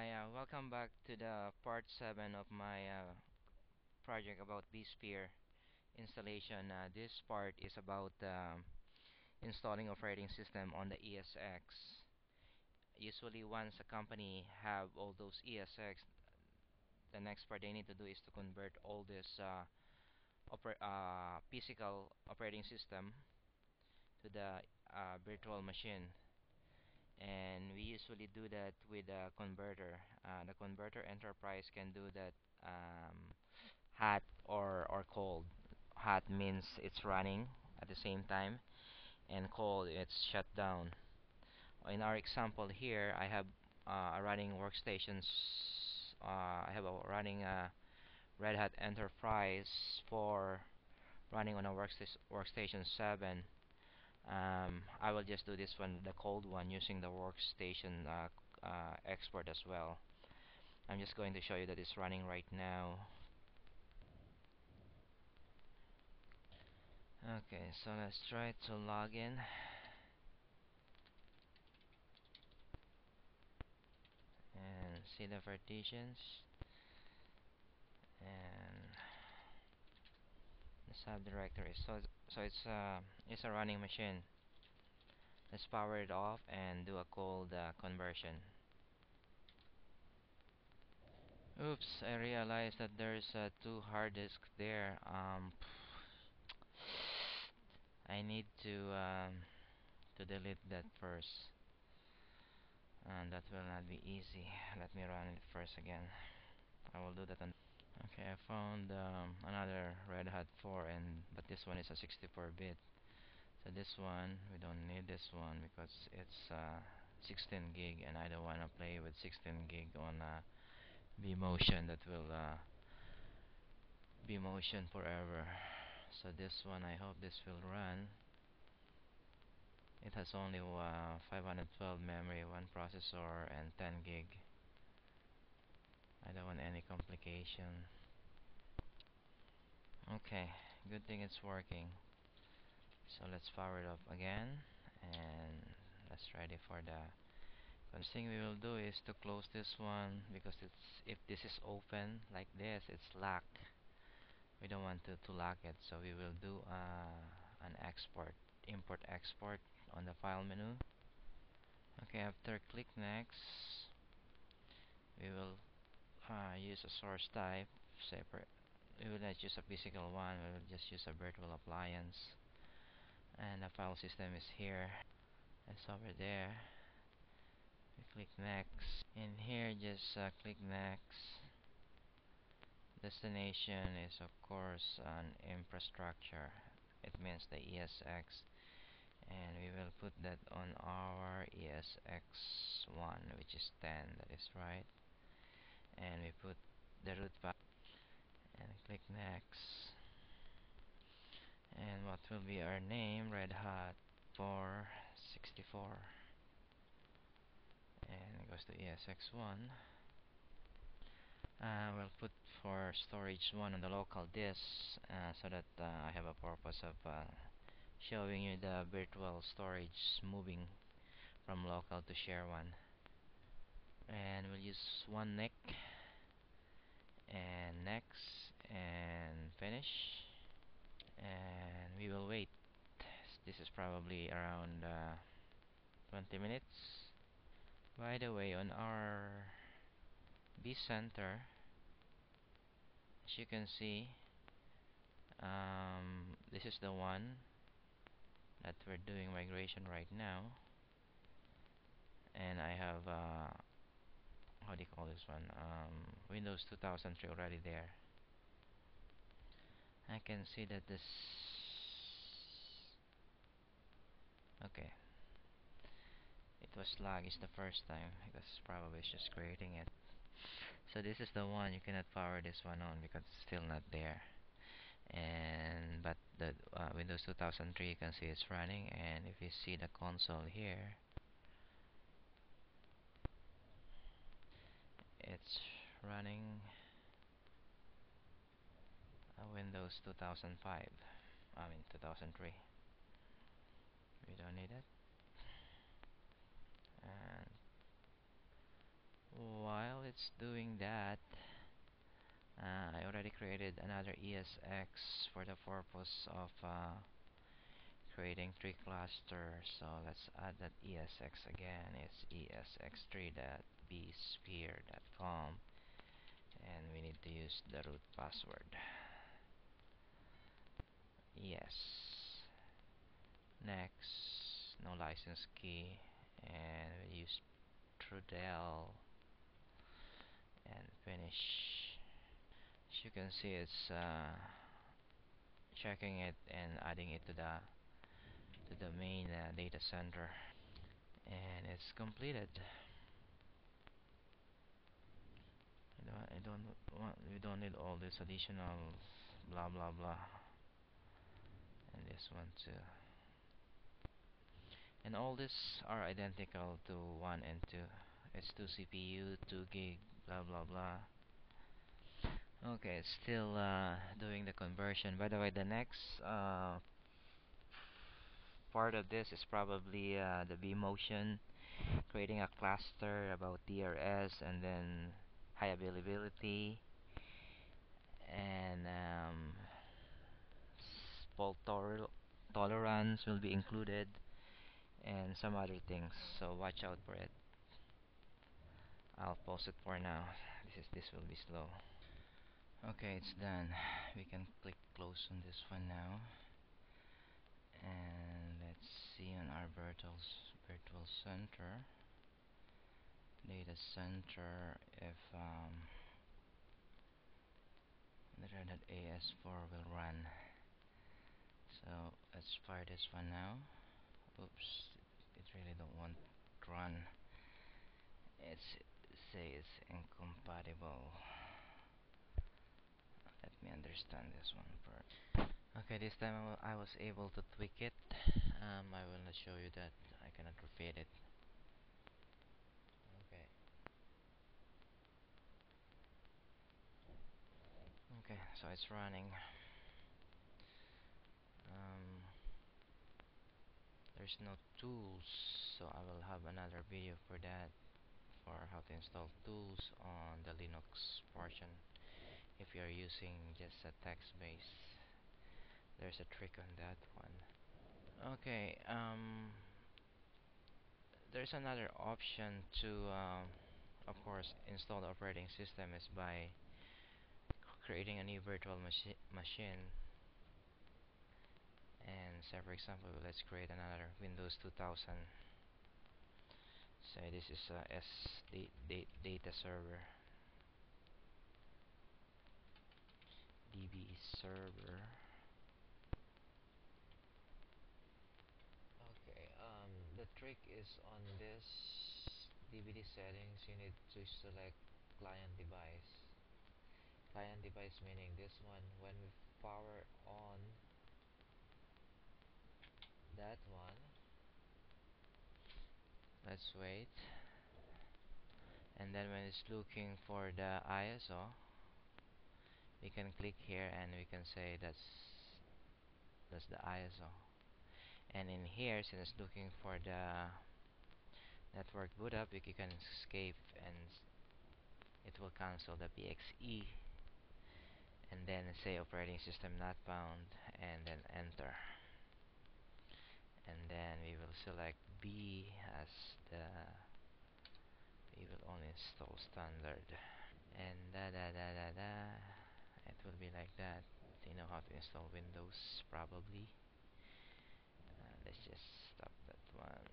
Hi, uh, welcome back to the part 7 of my uh, project about vSphere installation. Uh, this part is about um, installing operating system on the ESX. Usually once a company have all those ESX, the next part they need to do is to convert all this uh, oper uh, physical operating system to the uh, virtual machine and we usually do that with a converter. Uh, the converter enterprise can do that um, hot or or cold. Hot means it's running at the same time and cold it's shut down. In our example here I have uh, a running workstations uh, I have a running uh, Red Hat Enterprise for running on a workstation 7 um, I will just do this one the cold one using the workstation uh, uh, export as well. I'm just going to show you that it's running right now. Okay so let's try to log in. And see the partitions. And the so so it's uh, it's a running machine. Let's power it off and do a cold uh, conversion. Oops I realized that there's uh, two hard disks there. Um I need to um, to delete that first. And that will not be easy. Let me run it first again. I will do that on okay I found um, another Red Hat 4 and but this one is a 64 bit. So this one we don't need this one because it's uh, 16 gig and I don't want to play with 16 gig on uh, vMotion that will uh, vMotion forever. So this one I hope this will run. It has only uh, 512 memory one processor and 10 gig. I don't want complication. Okay good thing it's working. So let's power it up again and let's ready for the first thing we will do is to close this one because it's if this is open like this it's locked. We don't want to, to lock it so we will do uh, an export import export on the file menu. Okay after click next we will uh, use a source type separate we will not use a physical one we will just use a virtual appliance. And the file system is here. It's over there. We click next. In here just uh, click next. Destination is of course an infrastructure. It means the ESX and we will put that on our ESX1 which is 10 that is right and we put the root path and click next. And what will be our name? Red hat 464 and it goes to ESX1 uh, we'll put for storage 1 on the local disk uh, so that uh, I have a purpose of uh, showing you the virtual storage moving from local to share one and we'll use one NIC and next. And finish. And we will wait. This is probably around uh, 20 minutes. By the way on our vCenter as you can see um, this is the one that we're doing migration right now. And I have uh, how do you call this one? Um, Windows 2003 already there. I can see that this okay. It was sluggish the first time. Because probably it's just creating it. So this is the one you cannot power this one on because it's still not there. And but the uh, Windows 2003 you can see it's running. And if you see the console here it's running Windows 2005 I mean 2003 we don't need it. And while it's doing that uh, I already created another ESX for the purpose of uh, creating three clusters. So let's add that ESX again. It's esx3.vsphere.com and we need to use the root password. Yes. Next no license key. And we use Trudel. And finish. As you can see it's uh, checking it and adding it to the to the main uh, data center. And it's completed I don't, want we don't need all this additional blah blah blah. And this one too. And all these are identical to 1 and 2 it's 2 CPU 2 gig blah blah blah. Okay still uh, doing the conversion. By the way the next uh, part of this is probably uh, the vMotion creating a cluster about DRS and then high availability and um, fault tolerance will be included and some other things. So watch out for it. I'll pause it for now this is this will be slow. Okay it's done. We can click close on this one now. And let's see on our virtual virtual center data center if um, the AS4 will run. So let's fire this one now. Oops it really don't want to run. It says incompatible. Let me understand this one first okay this time I, was able to tweak it. Um, I will not show you that. I cannot repeat it okay okay so it's running. Um, there's no tools so I will have another video for that for how to install tools on the Linux portion if you're using just a text base there's a trick on that one. Okay um there's another option to um, of course install the operating system is by creating a new virtual machi machine. And say for example let's create another Windows 2000 say this is a S data server. DB server. Okay um, the trick is on this DVD settings you need to select client device client device meaning this one when we power on that one let's wait. And then when it's looking for the ISO we can click here and we can say that's that's the ISO and in here since it's looking for the network boot up you can escape and it will cancel the PXE and then say operating system not bound and then enter. And then we will select B as the we will only install standard. And da da da da da. It will be like that. You know how to install Windows probably. Uh, let's just stop that one.